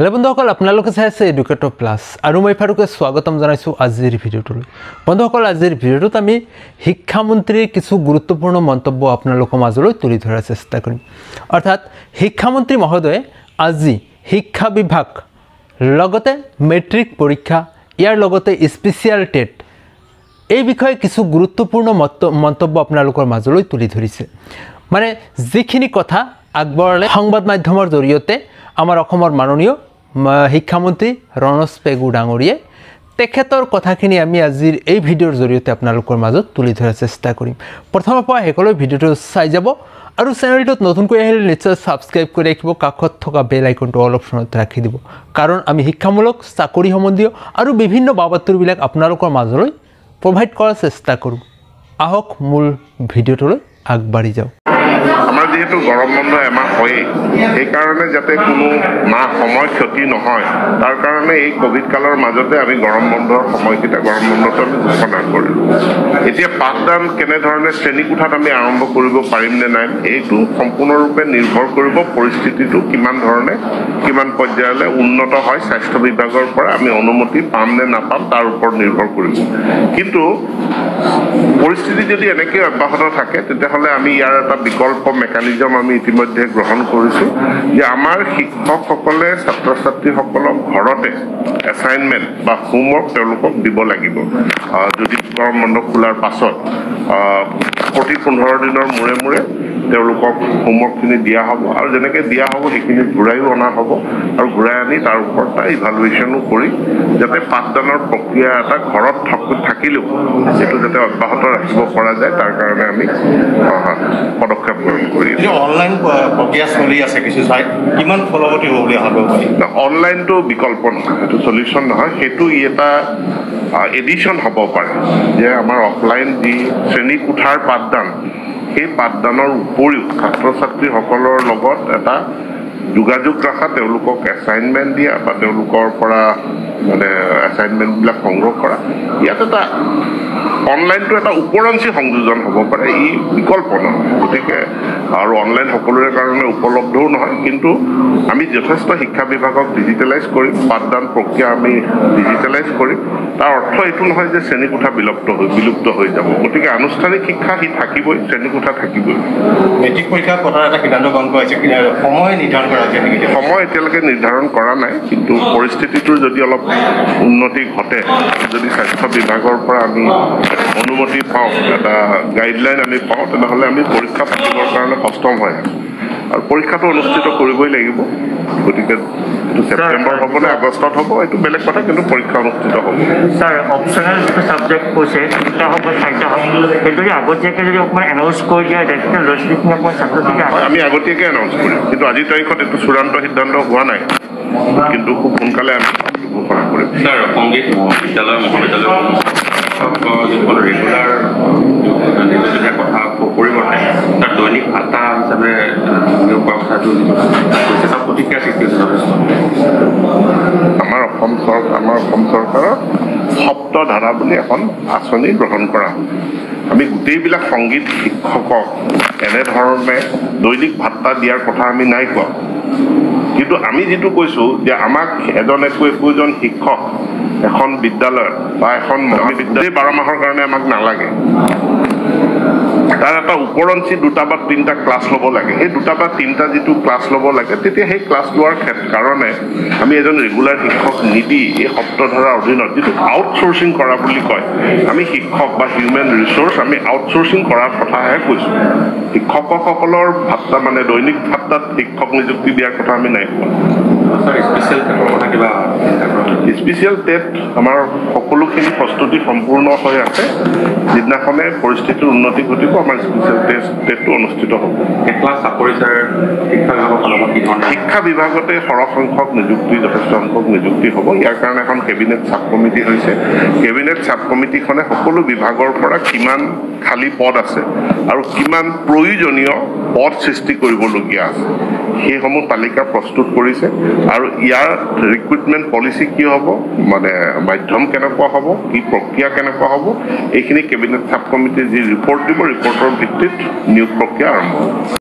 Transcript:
Hello বন্ধুসকল আপোনালোকে চাই আছে এডুকেটৰ প্লাছ আৰু মই ফাৰুকে স্বাগতম জনাইছোঁ আজিৰ ভিডিঅ'টোলৈ। বন্ধুসকল আজিৰ ভিডিঅ'টোত আমি শিক্ষামন্ত্ৰীৰ কিছু গুৰুত্বপূৰ্ণ মন্তব্য আপোনালোকৰ মাজলৈ তুলি ধৰাৰ চেষ্টা কৰিম। অৰ্থাৎ শিক্ষামন্ত্ৰী মহোদয়ে আজি শিক্ষা বিভাগ লগতে মেট্ৰিক পৰীক্ষা ইয়াৰ লগতে স্পেচিয়েল টেট এই বিষয়ে কিছু গুৰুত্বপূৰ্ণ মন্তব্য আপোনালোকৰ মাজলৈ তুলি ধৰিছে। মানে যিখিনি কথা আগবঢ়ালে সংবাদ মাধ্যমৰ জৰিয়তে আমাৰ অসমৰ মাননীয় শিক্ষামন্ত্ৰী ৰণোজ পেগু ডাঙৰীয়াই তেখেতৰ কথাখিনি আমি আজিৰ এই ভিডিঅ'ৰ জৰিয়তে আপোনালোকৰ মাজত তুলি ধৰাৰ চেষ্টা কৰিম। প্ৰথমৰ পৰা শেষলৈ ভিডিঅ'টো চাই যাব আৰু চেনেলটোত নতুনকৈ আহিলে নিশ্চয় ছাবস্ক্ৰাইব কৰি ৰাখিব কাষত থকা বেল আইকনটো অল অপশ্যনত ৰাখি দিব। কাৰণ আমি শিক্ষামূলক চাকৰি সম্বন্ধীয় আৰু বিভিন্ন বা বাতৰিবিলাক আপোনালোকৰ মাজলৈ প্ৰভাইড কৰাৰ চেষ্টা কৰোঁ। আহক মূল ভিডিঅ'টোলৈ আগবাঢ়ি যাওঁ। আমাৰ যিহেতু গৰম বন্ধ এমাহ হয়েই সেইকাৰণে যাতে কোনো মাহ সময় ক্ষতি নহয়। তাৰ কাৰণে এই কভিড কালৰ মাজতে আমি গৰম বন্ধৰ সময়কেইটা গৰম বন্ধটো আমি ঘোষণা কৰিলোঁ। এতিয়া পাঠদান কেনেধৰণে শ্ৰেণীকোঠাত আমি আৰম্ভ কৰিব পাৰিম নে নাই এইটো সম্পূৰ্ণৰূপে নিৰ্ভৰ কৰিব পৰিস্থিতিটো কিমান ধৰণে কিমান পৰ্যায়লৈ উন্নত হয় স্বাস্থ্য বিভাগৰ পৰা আমি অনুমতি পাম নে নাপাম তাৰ ওপৰত নিৰ্ভৰ কৰিব। কিন্তু পৰিস্থিতি যদি এনেকৈ অব্যাহত থাকে তেতিয়াহ'লে আমি ইয়াৰ এটা বিকল্প মেকানিজম আমি ইতিমধ্যে গ্ৰহণ কৰিছোঁ যে আমাৰ শিক্ষকসকলে ছাত্ৰ ছাত্ৰীসকলক ঘৰতে এছাইনমেণ্ট বা হোমৱৰ্ক তেওঁলোকক দিব লাগিব। যদি গৰম বন্ধ খোলাৰ পাছত প্ৰতি পোন্ধৰ দিনৰ মূৰে মূৰে তেওঁলোকক হোমৱৰ্কখিনি দিয়া হ'ব আৰু যেনেকৈ দিয়া হ'ব সেইখিনি ঘূৰাইও অনা হ'ব আৰু ঘূৰাই আনি তাৰ ওপৰত এটা ইভালুৱেশ্যনো কৰি যাতে পাঠদানৰ প্ৰক্ৰিয়া এটা ঘৰত থক- থাকিলেও সেইটো যাতে অব্যাহত ৰাখিব পৰা যায় তাৰ কাৰণে আমি পদক্ষেপ গ্ৰহণ কৰি অনলাইন প্ৰক্ৰিয়া চলি আছে কিছু ঠাইত। কিমান ফলৱতী হ'ব বুলি আশা কৰিব অনলাইনটো বিকল্প নহয় সেইটো চলিউশ্যন নহয়। সেইটো ই এটা এডিশ্যন হ'ব পাৰে। যে আমাৰ অফলাইন যি শ্ৰেণীকোঠাৰ পাঠদান সেই পাঠদানৰ উপৰিও ছাত্ৰ ছাত্ৰীসকলৰ লগত এটা যোগাযোগ ৰখা তেওঁলোকক এছাইনমেণ্ট দিয়া বা তেওঁলোকৰ পৰা মানে এছাইনমেণ্টবিলাক সংগ্ৰহ কৰা। ইয়াত এটা অনলাইনটো এটা ওপৰঞ্চি সংযোজন হ'ব পাৰে ই বিকল্প নহয়। গতিকে আৰু অনলাইন সকলোৰে কাৰণে উপলব্ধও নহয় কিন্তু আমি যথেষ্ট শিক্ষা বিভাগক ডিজিটেলাইজ কৰিম পাঠদান প্ৰক্ৰিয়া আমি ডিজিটেলাইজ কৰিম। তাৰ অৰ্থ এইটো নহয় যে শ্ৰেণীকোঠা বিলুপ্ত হৈ বিলুপ্ত হৈ যাব। গতিকে আনুষ্ঠানিক শিক্ষা সি থাকিবই শ্ৰেণীকোঠা থাকিবই। মেট্ৰিক পৰীক্ষাৰ কথা এটা সিদ্ধান্ত গ্ৰহণ কৰা হৈছে সময় নিৰ্ধাৰণ কৰা হৈছে? সময় এতিয়ালৈকে নিৰ্ধাৰণ কৰা নাই কিন্তু পৰিস্থিতিটোৰ যদি অলপ উন্নতি ঘটে। যদি স্বাস্থ্য বিভাগৰ পৰা আমি অনুমতি পাওঁ এটা গাইডলাইন আমি পাওঁ তেনেহ'লে আমি পৰীক্ষা পাতিবৰ কাৰণে সষ্টম হয়। আৰু পৰীক্ষাটো অনুষ্ঠিত কৰিবই লাগিব। গতিকে এইটো ছেপ্টেম্বৰ হ'ব নে আগষ্টত হ'ব এইটো বেলেগ কথা কিন্তু পৰীক্ষা অনুষ্ঠিত হ'ব। স্যাৰ অপশনাল যিটো সাবজেক্ট কৈছে দুটা হওক বা চাৰিটা হওক সেইটো যদি আগতীয়াকৈ যদি অকণমান এনাউন্স কৰি দিয়া যায় তেতিয়া ল'ৰা ছোৱালীখিনি অকণমান ছাত্ৰ ছাত্ৰী আমি আগতীয়াকৈ এনাউন্স কৰিম। কিন্তু আজিৰ তাৰিখত এইটো চূড়ান্ত সিদ্ধান্ত হোৱা নাই। কিন্তু খুব সোনকালে আমি ঘোষণা কৰিম স্যাৰ সংগীত মহাবিদ্যালয় মহাবিদ্যালয় যিসকল ৰেগুলাৰ নিয়োজনীয়া কথা পৰিৱৰ্তে তাৰ দৈনিক ভাতা হিচাপে নিয়োগ কৰা কথাটো কৈছে তাৰ প্ৰতিক্ৰিয়া সৃষ্টি হৈছে আমাৰ অসম চৰকাৰ আমাৰ অসম চৰকাৰৰ সপ্ত ধাৰা বুলি এখন আঁচনি গ্ৰহণ কৰা হ'ল। আমি গোটেইবিলাক সংগীত শিক্ষকক এনেধৰণে দৈনিক ভাত্তা দিয়াৰ কথা আমি নাই কোৱা। কিন্তু আমি যিটো কৈছোঁ যে আমাক এজন একো একোজন শিক্ষক এখন বিদ্যালয়ত বা এখন মহাবিদ্যালয় বাৰ মাহৰ কাৰণে আমাক নালাগে। তাৰ এটা ওপৰঞ্চি দুটা বা তিনিটা ক্লাছ ল'ব লাগে। সেই দুটা বা তিনিটা যিটো ক্লাছ ল'ব লাগে তেতিয়া সেই ক্লাছ লোৱাৰ ক্ষেত্ৰত কাৰণে আমি এজন ৰেগুলাৰ শিক্ষক নিদি এই সপ্তধাৰাৰ অধীনত যিটো আউটচোৰ্চিং কৰা বুলি কয় আমি শিক্ষক বা হিউমেন ৰিচোৰ্চ আমি আউটচোৰ্চিং কৰাৰ কথাহে কৈছোঁ। শিক্ষকসকলৰ ভাত্তা মানে দৈনিক ভাত্তাত শিক্ষক নিযুক্তি দিয়াৰ কথা আমি নাই কোৱা। স্পেচিয়েল টেট আমাৰ সকলোখিনি প্ৰস্তুতি সম্পূৰ্ণ হৈ আছে। যিদিনাখনে পৰিস্থিতিৰ উন্নতি ঘটিব আমাৰ স্পেচিয়েল টেষ্ট টেটটো অনুষ্ঠিত হ'ব। শিক্ষা বিভাগতে সৰহ সংখ্যক নিযুক্তি যথেষ্ট সংখ্যক নিযুক্তি হ'ব। ইয়াৰ কাৰণে এখন কেবিনেট চাব কমিটি হৈছে। কেবিনেট চাব কমিটিখনে সকলো বিভাগৰ পৰা কিমান খালী পদ আছে আৰু কিমান প্ৰয়োজনীয় পদ সৃষ্টি কৰিবলগীয়া আছে। সেইসমূহ তালিকা প্ৰস্তুত কৰিছে। আৰু ইয়াৰ ৰিক্ৰুইটমেণ্ট পলিচি কি হ'ব? মানে মাধ্যম কেনেকুৱা হ'ব? কি প্ৰক্ৰিয়া কেনেকুৱা হ'ব? এইখিনি কেবিনেট চাব কমিটিয়ে যি ৰিপৰ্ট দিব ৰিপৰ্টৰ ভিত্তিত নিয়োগ প্ৰক্ৰিয়া আৰম্ভ হ'ব।